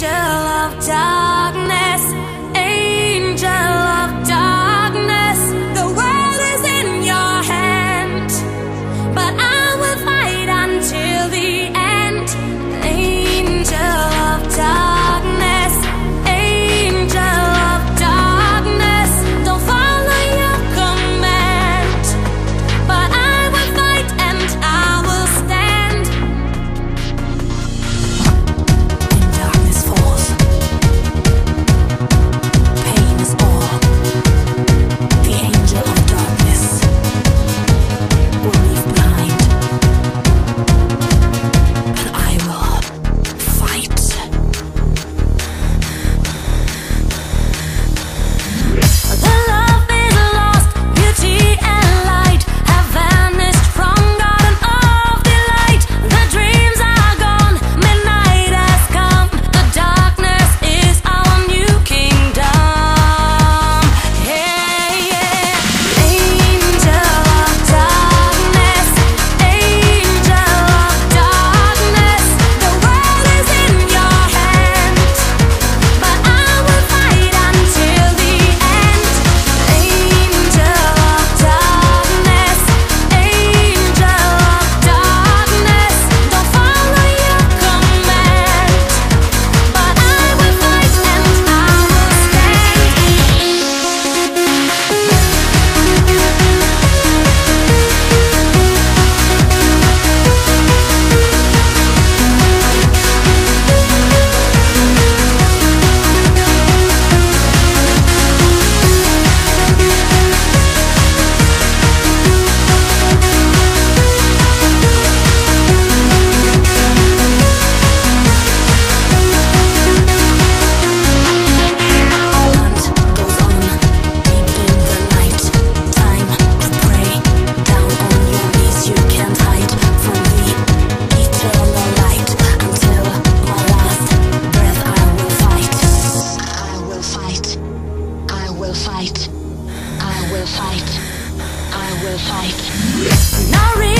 angel Not Now